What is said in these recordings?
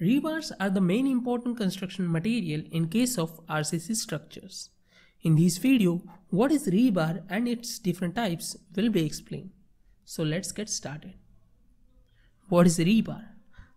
Rebars are the main important construction material in case of RCC structures. In this video, what is rebar and its different types will be explained. So let's get started. What is rebar?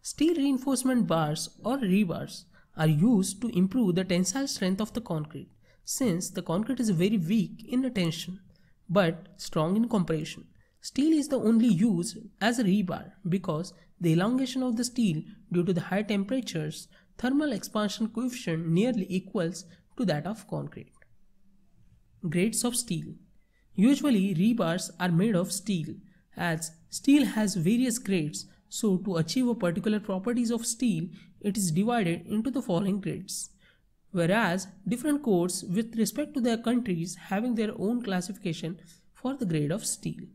Steel reinforcement bars or rebars are used to improve the tensile strength of the concrete since the concrete is very weak in tension but strong in compression. Steel is the only use as a rebar because the elongation of the steel due to the high temperatures, thermal expansion coefficient nearly equals to that of concrete. Grades of steel Usually rebars are made of steel as steel has various grades so to achieve a particular properties of steel it is divided into the following grades. Whereas different codes with respect to their countries having their own classification for the grade of steel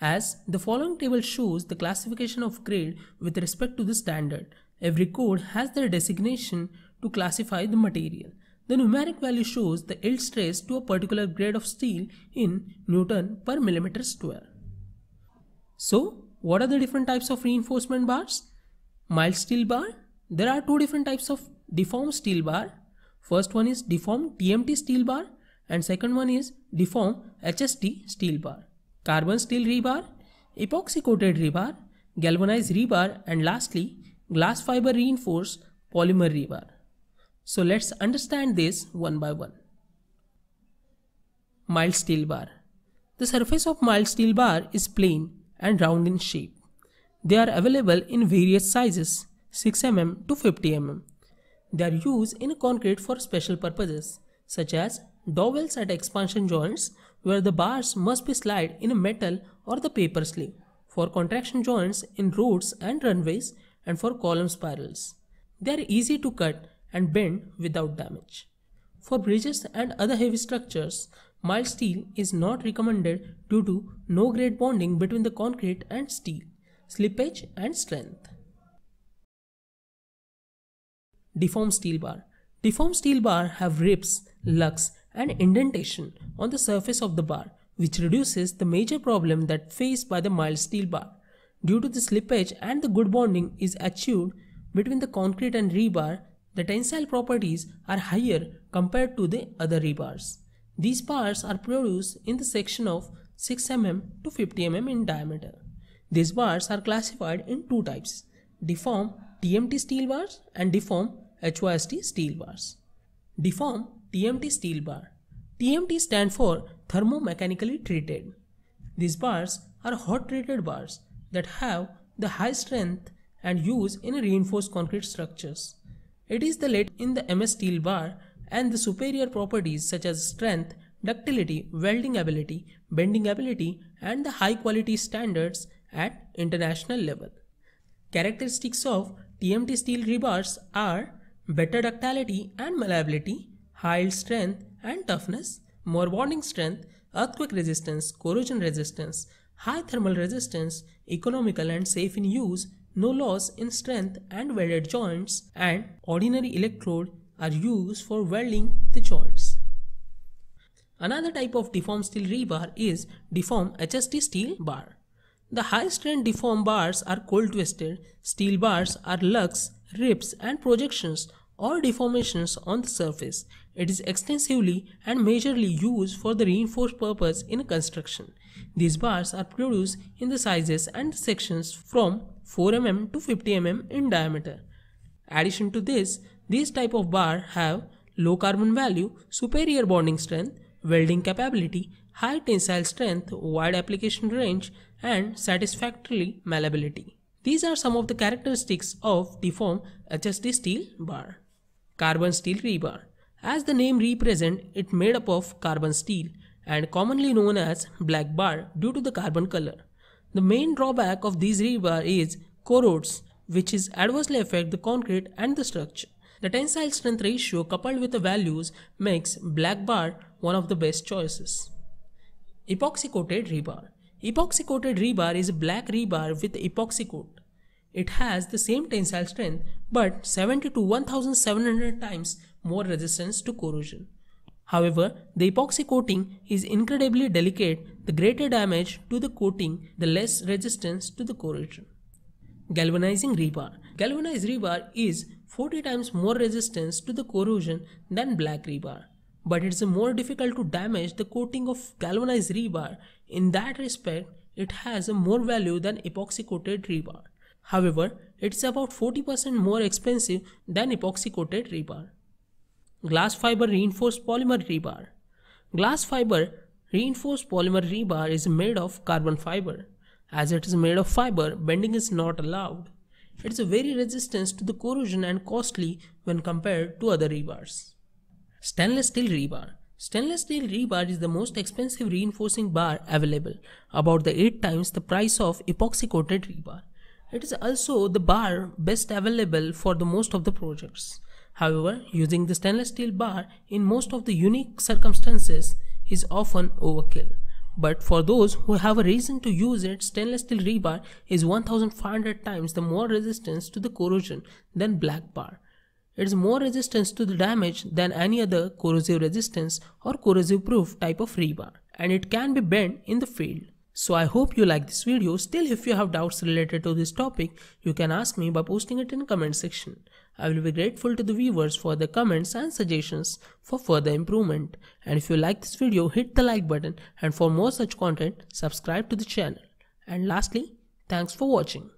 as the following table shows the classification of grade with respect to the standard. Every code has their designation to classify the material. The numeric value shows the yield stress to a particular grade of steel in Newton per millimeter square. So, what are the different types of reinforcement bars? Mild steel bar. There are two different types of deformed steel bar. First one is deformed TMT steel bar and second one is deformed HSD steel bar carbon steel rebar, epoxy coated rebar, galvanized rebar and lastly glass fiber reinforced polymer rebar. So let's understand this one by one. Mild steel bar. The surface of mild steel bar is plain and round in shape. They are available in various sizes 6 mm to 50 mm. They are used in concrete for special purposes such as dowels at expansion joints where the bars must be slid in a metal or the paper sleeve, for contraction joints in roads and runways, and for column spirals. They are easy to cut and bend without damage. For bridges and other heavy structures, mild steel is not recommended due to no great bonding between the concrete and steel, slippage and strength. Deformed steel bar. Deformed steel bar have ribs, lugs and indentation on the surface of the bar, which reduces the major problem that faced by the mild steel bar. Due to the slippage and the good bonding is achieved between the concrete and rebar, the tensile properties are higher compared to the other rebars. These bars are produced in the section of 6 mm to 50 mm in diameter. These bars are classified in two types, deformed TMT steel bars and deformed HYSD steel bars. Deformed TMT steel bar. TMT stands for thermomechanically treated. These bars are hot treated bars that have the high strength and use in reinforced concrete structures. It is the lead in the MS steel bar and the superior properties such as strength, ductility, welding ability, bending ability and the high quality standards at international level. Characteristics of TMT steel rebars are better ductility and malleability, high strength and toughness, more bonding strength, earthquake resistance, corrosion resistance, high thermal resistance, economical and safe in use, no loss in strength and welded joints, and ordinary electrode are used for welding the joints. Another type of deformed steel rebar is deformed HSD steel bar. The high strength deformed bars are cold twisted, steel bars are lugs, rips and projections or deformations on the surface. It is extensively and majorly used for the reinforced purpose in construction. These bars are produced in the sizes and sections from 4 mm to 50 mm in diameter. Addition to this, these type of bar have low carbon value, superior bonding strength, welding capability, high tensile strength, wide application range, and satisfactory malleability. These are some of the characteristics of deformed HSD steel bar. Carbon steel rebar. As the name represents, it made up of carbon steel and commonly known as black bar due to the carbon color. The main drawback of these rebar is corrodes, which is adversely affect the concrete and the structure. The tensile strength ratio coupled with the values makes black bar one of the best choices. Epoxy coated rebar. Epoxy coated rebar is a black rebar with epoxy coat. It has the same tensile strength but 70 to 1700 times more resistance to corrosion. However, the epoxy coating is incredibly delicate. The greater damage to the coating, the less resistance to the corrosion. Galvanizing rebar. Galvanized rebar is 40 times more resistance to the corrosion than black rebar. But it's more difficult to damage the coating of galvanized rebar. In that respect, it has a more value than epoxy coated rebar. However, it's about 40% more expensive than epoxy coated rebar. Glass fiber reinforced polymer rebar. Glass fiber reinforced polymer rebar is made of carbon fiber. As it is made of fiber, bending is not allowed. It is very resistant to the corrosion and costly when compared to other rebars. Stainless steel rebar. Stainless steel rebar is the most expensive reinforcing bar available, about the 8 times the price of epoxy coated rebar. It is also the bar best available for the most of the projects. However, using the stainless steel bar in most of the unique circumstances is often overkill. But for those who have a reason to use it, stainless steel rebar is 1500 times the more resistance to the corrosion than black bar. It is more resistance to the damage than any other corrosive resistance or corrosive proof type of rebar and it can be bent in the field. So I hope you like this video. Still if you have doubts related to this topic, you can ask me by posting it in comment section. I will be grateful to the viewers for the comments and suggestions for further improvement. And if you like this video, hit the like button and for more such content, subscribe to the channel. And lastly, thanks for watching.